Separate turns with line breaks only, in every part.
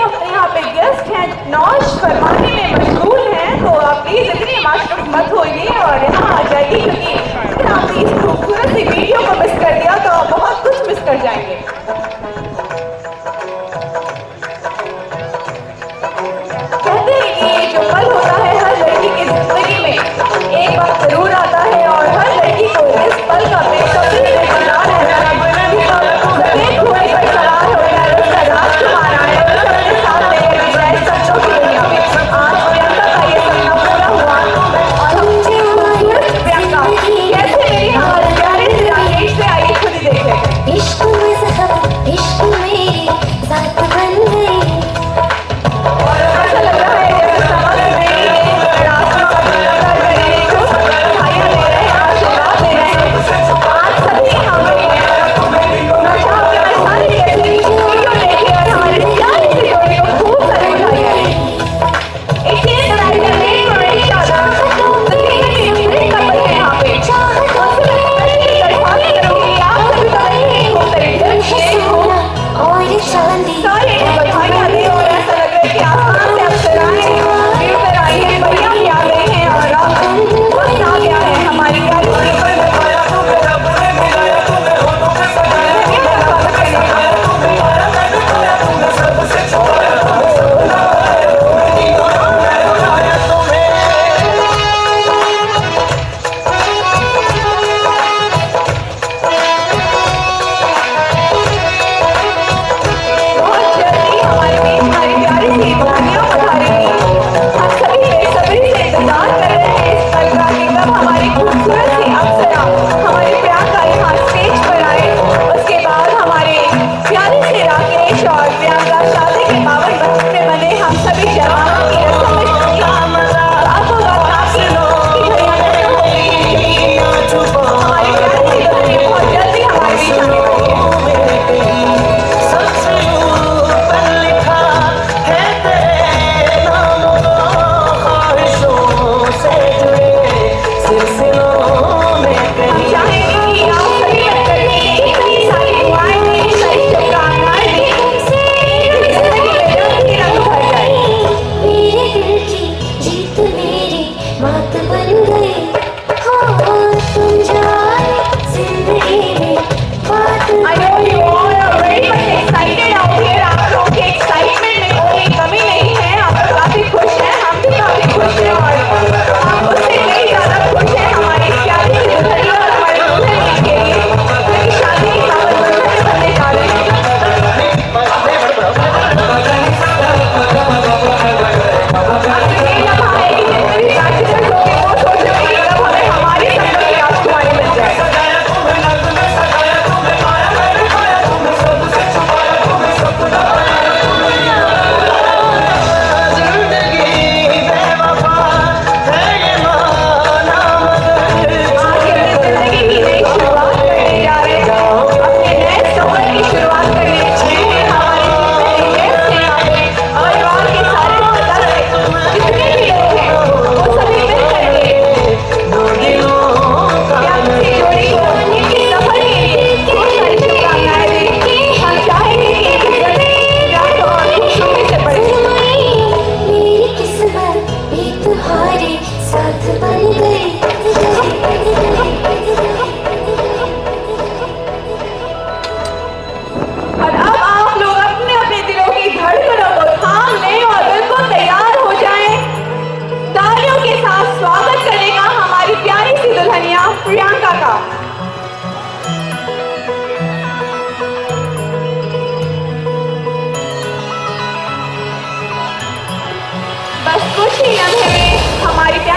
यहाँ पे गेस्ट हैं, नौश फरमाने में मशगूल हैं तो आप प्लीज़ इतनी माशरूफ मत होइए और यहाँ आ जाइए, क्योंकि अगर आपने इस खूबसूरत सी वीडियो को मिस कर दिया तो आप बहुत कुछ मिस कर जाएँगे। जो पल होता है हर लड़की की ज़िंदगी में, एक बार ज़रूर आता है और हर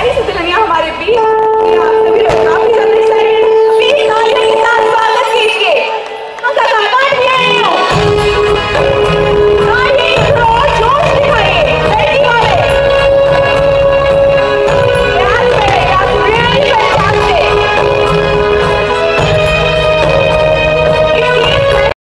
guys.